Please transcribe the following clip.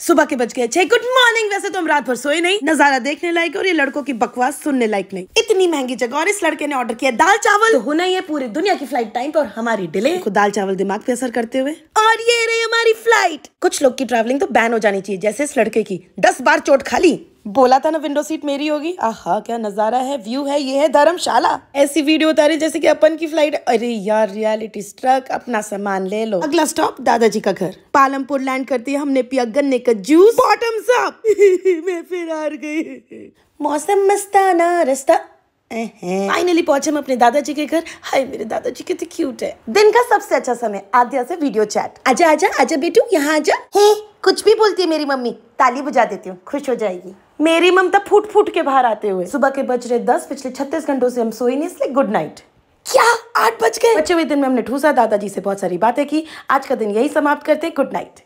सुबह के बज गए छह। गुड मॉर्निंग वैसे तो हम रात भर सोए नहीं। नज़ारा देखने लायक और ये लड़कों की बकवास सुनने लायक नहीं। इतनी महँगी जगह और इस लड़के ने ऑर्डर किया दाल चावल। तो होना ही है पूरी दुनिया की फ़्लाइट टाइम पर और हमारी डिले को दाल चावल दिमाग पे असर करते हुए। और ये रही हमारी फ़्लाइट कुछ लोग की ट्रेवलिंग तो बैन हो जानी चाहिए जैसे इस लड़के की। दस बार चोट खाली बोला था ना विंडो सीट मेरी होगी। आहा क्या नज़ारा है व्यू है ये है धर्मशाला। ऐसी वीडियो उतारी जैसे कि अपन की फ़्लाइट अरे यार रियलिटी स्ट्रक अपना सामान ले लो। अगला स्टॉप दादाजी का घर। पालमपुर लैंड करती है हमने पिया गन्ने का जूस बॉटम्स अप मैं फिर हार गई। मौसम मस्ताना रास्ता फाइनली पहुँचे हम अपने दादाजी के घर। हाय मेरे दादाजी कितने क्यूट है। दिन का सबसे अच्छा समय आध्या से वीडियो चैट आजा आजा आजा बेटू यहाँ आजा। हे कुछ भी बोलती है मेरी मम्मी ताली बजा देती हूँ खुश हो जाएगी। मेरी ममता फूट फूट के बाहर आते हुए। सुबह के बज रहे दस पिछले छत्तीस घंटों से हम सोए नहीं इसलिए गुड नाइट क्या? आठ बज गए। बचे हुए दिन में हमने ठूसा दादाजी से बहुत सारी बातें की। आज का दिन यही समाप्त करते गुड नाइट